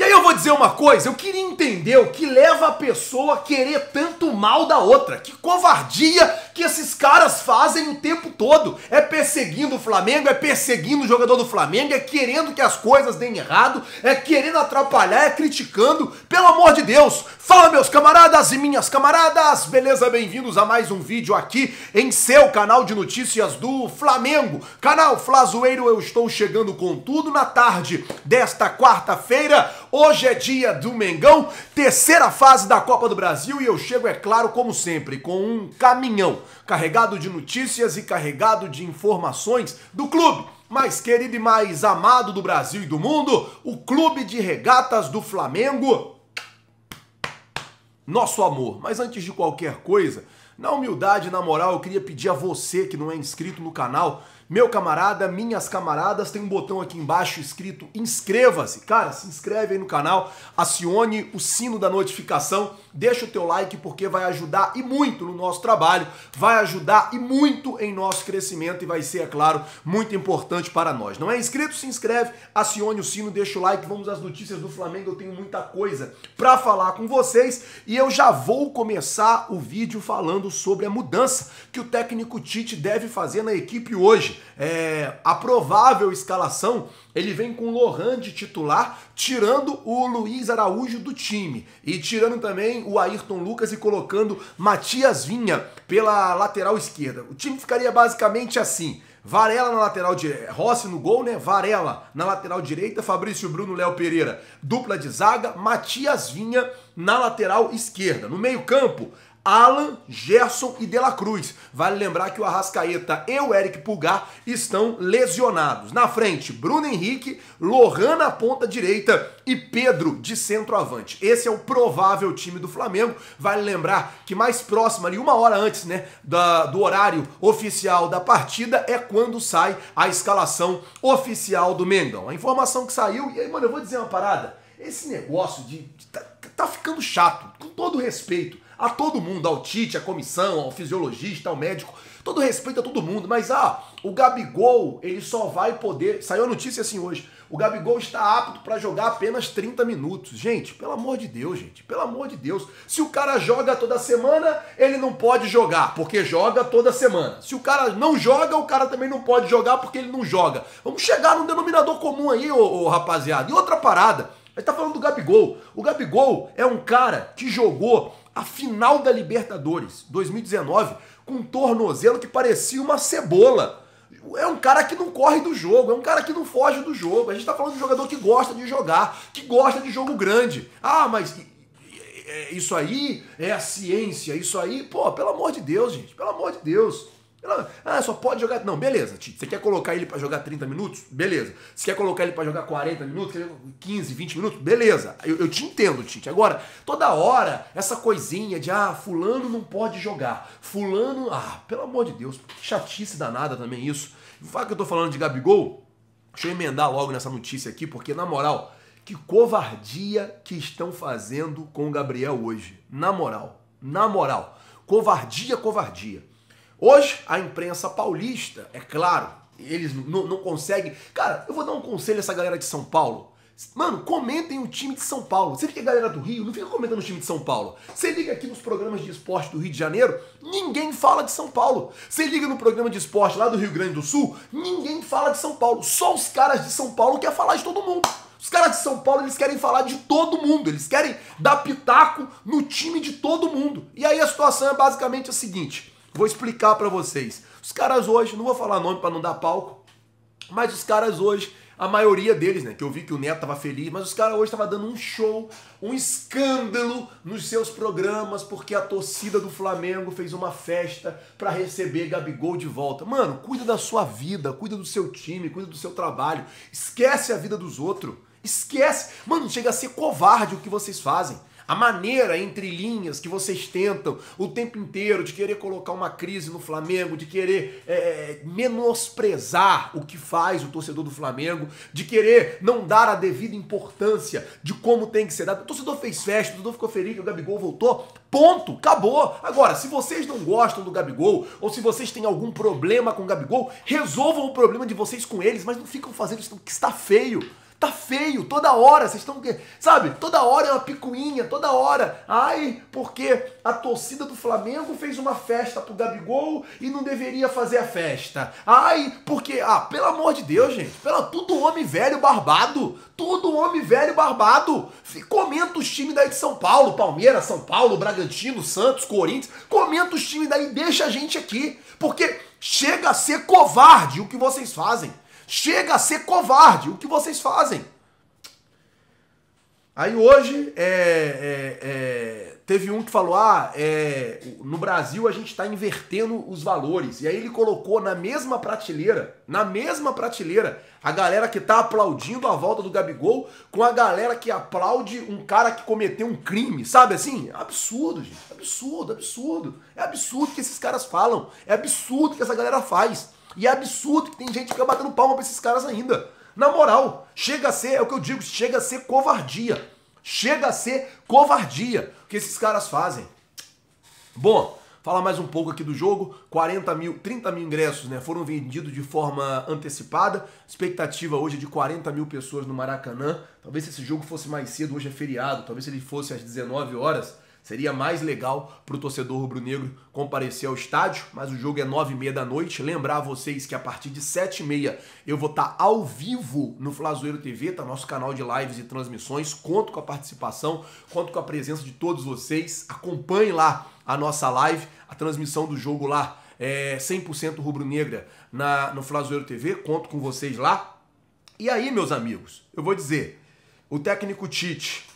E aí eu vou dizer uma coisa, eu queria entender o que leva a pessoa a querer tanto mal da outra. Que covardia que esses caras fazem o tempo todo. É perseguindo o Flamengo, é perseguindo o jogador do Flamengo, é querendo que as coisas deem errado, é querendo atrapalhar, é criticando. Pelo amor de Deus, fala meus camaradas e minhas camaradas, beleza? Bem-vindos a mais um vídeo aqui em seu canal de notícias do Flamengo. Canal Flazoeiro, eu estou chegando com tudo na tarde desta quarta-feira Hoje é dia do Mengão, terceira fase da Copa do Brasil e eu chego, é claro, como sempre, com um caminhão carregado de notícias e carregado de informações do clube mais querido e mais amado do Brasil e do mundo, o Clube de Regatas do Flamengo. Nosso amor. Mas antes de qualquer coisa, na humildade e na moral, eu queria pedir a você que não é inscrito no canal meu camarada, minhas camaradas, tem um botão aqui embaixo escrito inscreva-se. Cara, se inscreve aí no canal, acione o sino da notificação, deixa o teu like porque vai ajudar e muito no nosso trabalho, vai ajudar e muito em nosso crescimento e vai ser, é claro, muito importante para nós. Não é inscrito? Se inscreve, acione o sino, deixa o like, vamos às notícias do Flamengo, eu tenho muita coisa para falar com vocês e eu já vou começar o vídeo falando sobre a mudança que o técnico Tite deve fazer na equipe hoje é, a provável escalação, ele vem com o Lohan de titular, tirando o Luiz Araújo do time. E tirando também o Ayrton Lucas e colocando Matias Vinha pela lateral esquerda. O time ficaria basicamente assim. Varela na lateral direita, Rossi no gol, né? Varela na lateral direita, Fabrício Bruno, Léo Pereira, dupla de zaga, Matias Vinha na lateral esquerda. No meio-campo, Alan, Gerson e De La Cruz. Vale lembrar que o Arrascaeta e o Eric Pulgar estão lesionados. Na frente, Bruno Henrique, Lohan na ponta direita e Pedro de centroavante. Esse é o provável time do Flamengo. Vale lembrar que mais próximo, ali uma hora antes né, da, do horário oficial da partida, é quando sai a escalação oficial do Mengão. A informação que saiu, e aí, mano, eu vou dizer uma parada. Esse negócio de. de tá, tá ficando chato, com todo respeito a todo mundo, ao Tite, à comissão, ao fisiologista, ao médico, todo respeito a todo mundo, mas ah, o Gabigol, ele só vai poder, saiu a notícia assim hoje, o Gabigol está apto para jogar apenas 30 minutos. Gente, pelo amor de Deus, gente, pelo amor de Deus. Se o cara joga toda semana, ele não pode jogar, porque joga toda semana. Se o cara não joga, o cara também não pode jogar porque ele não joga. Vamos chegar num denominador comum aí, ô, ô rapaziada. E outra parada, a gente tá falando do Gabigol. O Gabigol é um cara que jogou a final da Libertadores 2019 com um tornozelo que parecia uma cebola. É um cara que não corre do jogo, é um cara que não foge do jogo. A gente tá falando de um jogador que gosta de jogar, que gosta de jogo grande. Ah, mas isso aí é a ciência, isso aí, pô, pelo amor de Deus, gente, pelo amor de Deus. Ah, só pode jogar. Não, beleza. Você quer colocar ele para jogar 30 minutos? Beleza. Você quer colocar ele para jogar 40 minutos? 15, 20 minutos? Beleza. Eu, eu te entendo, Tite. Agora, toda hora, essa coisinha de ah, fulano não pode jogar. Fulano. Ah, pelo amor de Deus. Chatice danada também isso. Fala que eu tô falando de Gabigol. Deixa eu emendar logo nessa notícia aqui, porque na moral, que covardia que estão fazendo com o Gabriel hoje. Na moral. Na moral. Covardia, covardia. Hoje, a imprensa paulista, é claro, eles não, não conseguem. Cara, eu vou dar um conselho a essa galera de São Paulo. Mano, comentem o time de São Paulo. Você fica a galera do Rio, não fica comentando o time de São Paulo. Você liga aqui nos programas de esporte do Rio de Janeiro, ninguém fala de São Paulo. Você liga no programa de esporte lá do Rio Grande do Sul, ninguém fala de São Paulo. Só os caras de São Paulo querem falar de todo mundo. Os caras de São Paulo, eles querem falar de todo mundo. Eles querem dar pitaco no time de todo mundo. E aí a situação é basicamente a seguinte. Vou explicar para vocês. Os caras hoje, não vou falar nome para não dar palco, mas os caras hoje, a maioria deles, né, que eu vi que o Neto tava feliz, mas os caras hoje estavam dando um show, um escândalo nos seus programas porque a torcida do Flamengo fez uma festa para receber Gabigol de volta. Mano, cuida da sua vida, cuida do seu time, cuida do seu trabalho. Esquece a vida dos outros. Esquece. Mano, chega a ser covarde o que vocês fazem a maneira entre linhas que vocês tentam o tempo inteiro de querer colocar uma crise no Flamengo, de querer é, é, menosprezar o que faz o torcedor do Flamengo, de querer não dar a devida importância de como tem que ser dado. O torcedor fez festa, o torcedor ficou feliz que o Gabigol voltou. Ponto, acabou. Agora, se vocês não gostam do Gabigol, ou se vocês têm algum problema com o Gabigol, resolvam o problema de vocês com eles, mas não ficam fazendo isso que está feio. Tá feio, toda hora, vocês estão. Sabe? Toda hora é uma picuinha, toda hora. Ai, porque a torcida do Flamengo fez uma festa pro Gabigol e não deveria fazer a festa. Ai, porque. Ah, pelo amor de Deus, gente. Pela, tudo homem velho barbado. Tudo homem velho barbado. Comenta os times daí de São Paulo, Palmeiras, São Paulo, Bragantino, Santos, Corinthians. Comenta os times daí, deixa a gente aqui. Porque chega a ser covarde o que vocês fazem. Chega a ser covarde o que vocês fazem. Aí hoje é, é, é, teve um que falou: ah, é, no Brasil a gente está invertendo os valores. E aí ele colocou na mesma prateleira, na mesma prateleira, a galera que tá aplaudindo a volta do Gabigol com a galera que aplaude um cara que cometeu um crime, sabe assim? Absurdo, gente. Absurdo, absurdo. É absurdo que esses caras falam. É absurdo que essa galera faz. E é absurdo que tem gente que fica batendo palma pra esses caras ainda. Na moral, chega a ser, é o que eu digo, chega a ser covardia. Chega a ser covardia que esses caras fazem. Bom, falar mais um pouco aqui do jogo. 40 mil, 30 mil ingressos né, foram vendidos de forma antecipada. Expectativa hoje é de 40 mil pessoas no Maracanã. Talvez se esse jogo fosse mais cedo, hoje é feriado, talvez se ele fosse às 19 horas, Seria mais legal para o torcedor rubro-negro comparecer ao estádio, mas o jogo é nove e meia da noite. Lembrar a vocês que a partir de sete e meia eu vou estar tá ao vivo no Flazoeiro TV, tá nosso canal de lives e transmissões. Conto com a participação, conto com a presença de todos vocês. Acompanhe lá a nossa live, a transmissão do jogo lá é 100% rubro-negra no Flazoeiro TV. Conto com vocês lá. E aí, meus amigos, eu vou dizer, o técnico Tite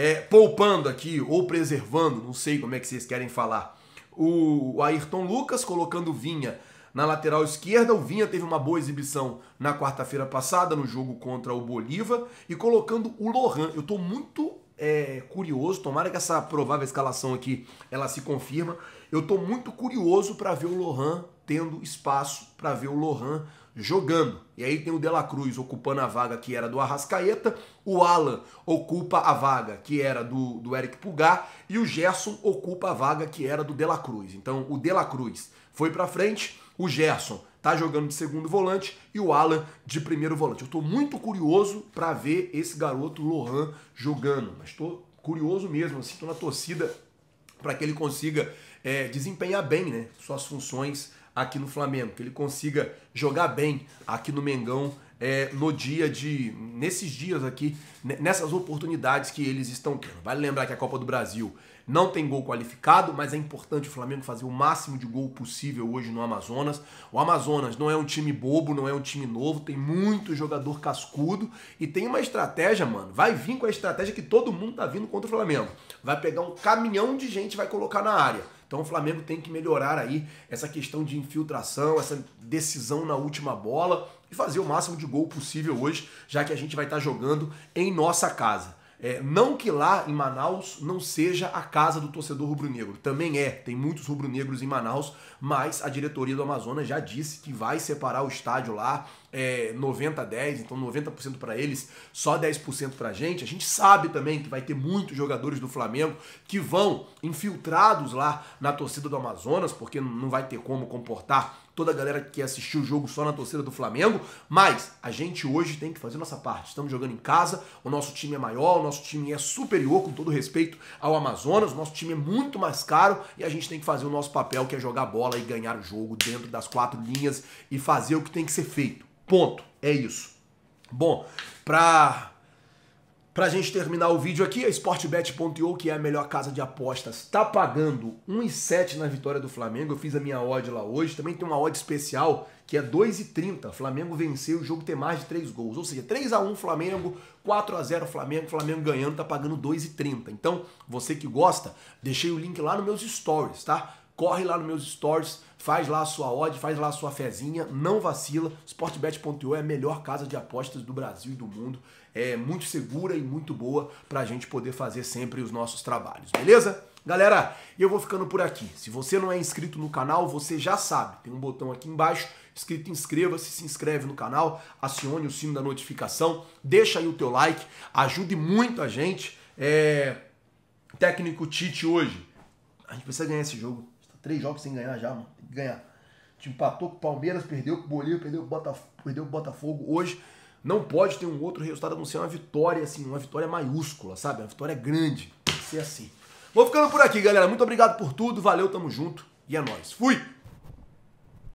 é, poupando aqui ou preservando, não sei como é que vocês querem falar, o, Ayrton Lucas colocando Vinha na lateral esquerda. O Vinha teve uma boa exibição na quarta-feira passada no jogo contra o Bolívar e colocando o Lohan. Eu estou muito é, curioso, tomara que essa provável escalação aqui ela se confirma. Eu estou muito curioso para ver o Lohan tendo espaço, para ver o Lohan jogando. E aí tem o De La Cruz ocupando a vaga que era do Arrascaeta, o Alan ocupa a vaga que era do, do Eric Pulgar e o Gerson ocupa a vaga que era do De La Cruz. Então o De La Cruz foi para frente, o Gerson tá jogando de segundo volante e o Alan de primeiro volante. Eu estou muito curioso para ver esse garoto Lohan jogando, mas estou curioso mesmo, assim, tô na torcida para que ele consiga é, desempenhar bem né, suas funções aqui no Flamengo, que ele consiga jogar bem aqui no Mengão é, no dia de. nesses dias aqui, nessas oportunidades que eles estão tendo. Vale lembrar que a Copa do Brasil não tem gol qualificado, mas é importante o Flamengo fazer o máximo de gol possível hoje no Amazonas. O Amazonas não é um time bobo, não é um time novo, tem muito jogador cascudo e tem uma estratégia, mano. Vai vir com a estratégia que todo mundo tá vindo contra o Flamengo. Vai pegar um caminhão de gente vai colocar na área então o Flamengo tem que melhorar aí essa questão de infiltração, essa decisão na última bola e fazer o máximo de gol possível hoje, já que a gente vai estar jogando em nossa casa. É, não que lá em Manaus não seja a casa do torcedor rubro-negro. Também é, tem muitos rubro-negros em Manaus, mas a diretoria do Amazonas já disse que vai separar o estádio lá é, 90 a 10, então 90% para eles, só 10% para a gente. A gente sabe também que vai ter muitos jogadores do Flamengo que vão infiltrados lá na torcida do Amazonas, porque não vai ter como comportar toda a galera que assistiu o jogo só na torcida do Flamengo, mas a gente hoje tem que fazer nossa parte. Estamos jogando em casa, o nosso time é maior, o nosso time é superior, com todo respeito ao Amazonas, o nosso time é muito mais caro e a gente tem que fazer o nosso papel, que é jogar bola e ganhar o jogo dentro das quatro linhas e fazer o que tem que ser feito. Ponto. É isso. Bom, pra Pra gente terminar o vídeo aqui, a Sportbet.io, que é a melhor casa de apostas, tá pagando 1,7 na vitória do Flamengo. Eu fiz a minha odd lá hoje. Também tem uma odd especial que é 2,30. Flamengo venceu o jogo tem mais de 3 gols. Ou seja, 3 a 1 Flamengo, 4 a 0 Flamengo, Flamengo ganhando, tá pagando 2,30. Então, você que gosta, deixei o link lá nos meus stories, tá? Corre lá nos meus stories, faz lá a sua odd, faz lá a sua fezinha, não vacila. Sportbet.io é a melhor casa de apostas do Brasil e do mundo é, muito segura e muito boa para a gente poder fazer sempre os nossos trabalhos, beleza? Galera, eu vou ficando por aqui. Se você não é inscrito no canal, você já sabe. Tem um botão aqui embaixo escrito inscreva-se, se inscreve no canal, acione o sino da notificação, deixa aí o teu like, ajude muito a gente. É... Técnico Tite hoje. A gente precisa ganhar esse jogo. Três jogos sem ganhar já, mano. Tem que ganhar. A gente empatou com o Palmeiras, perdeu com o Bolívar, perdeu o Botafogo, perdeu com o Botafogo hoje Não pode ter um outro resultado a não ser uma vitória, assim, uma vitória maiúscula, sabe? Uma vitória grande. Tem que ser assim. Vou ficando por aqui, galera. Muito obrigado por tudo. Valeu, tamo junto. E é nóis. Fui!